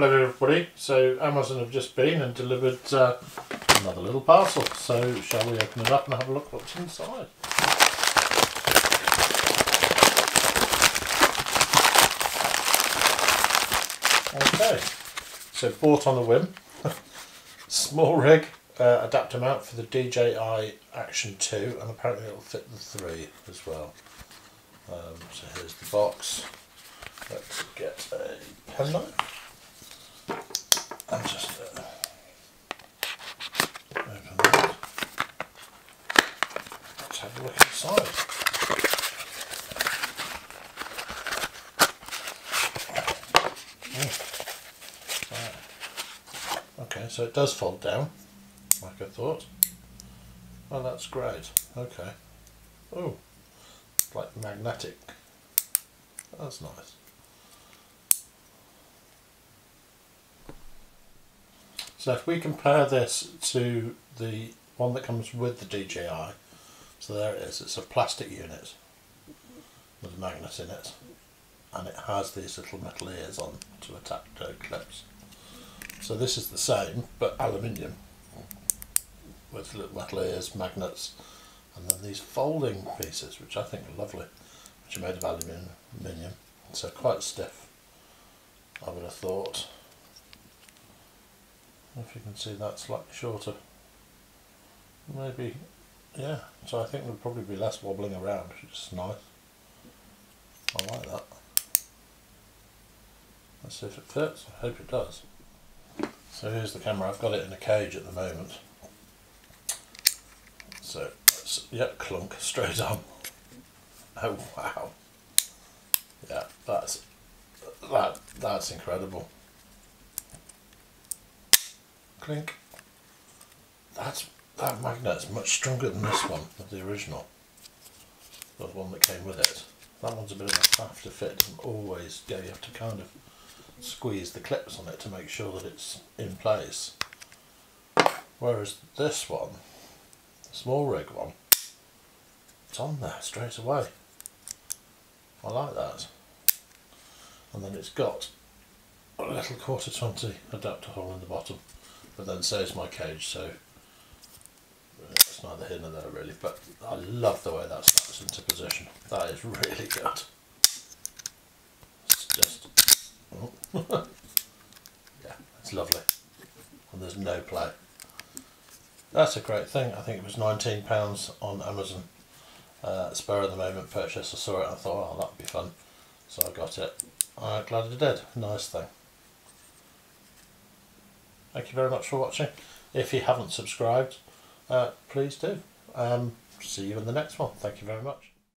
Hello everybody, so Amazon have just been and delivered uh, another little parcel, so shall we open it up and have a look what's inside? Okay, so bought on the whim, SmallRig, uh, adapter mount for the DJI Action 2 and apparently it'll fit the 3 as well. Um, so here's the box, let's get a penknife. I'm just uh, open that. Let's have a look inside. Hmm. Right. Okay, so it does fold down, like I thought. Well, that's great. Okay. Oh, like magnetic. That's nice. So if we compare this to the one that comes with the DJI, so there it is, it's a plastic unit with a magnet in it. And it has these little metal ears on to attach to clips. So this is the same but aluminium. With little metal ears, magnets and then these folding pieces which I think are lovely which are made of aluminium. So quite stiff I would have thought. If you can see that slightly shorter. Maybe yeah so I think there'll probably be less wobbling around which is nice. I like that. Let's see if it fits. I hope it does. So here's the camera. I've got it in a cage at the moment. So yep, clunk straight on. Oh wow. Yeah that's that that's incredible. Clink. That's that magnet's much stronger than this one, the original. The one that came with it. That one's a bit of a faff to fit, doesn't always go, you have to kind of squeeze the clips on it to make sure that it's in place. Whereas this one, the SmallRig one, it's on there straight away. I like that. And then it's got a little quarter 20 adapter hole in the bottom but then saves my cage so it's neither here nor there really but I love the way that snaps into position. That is really good. It's just oh. yeah it's lovely. And there's no play. That's a great thing. I think it was £19 on Amazon. Uh, spur at the moment purchase I saw it and I thought oh that'd be fun. So I got it. I'm glad I did. Nice thing. Thank you very much for watching. If you haven't subscribed, uh, please do. Um, see you in the next one. Thank you very much.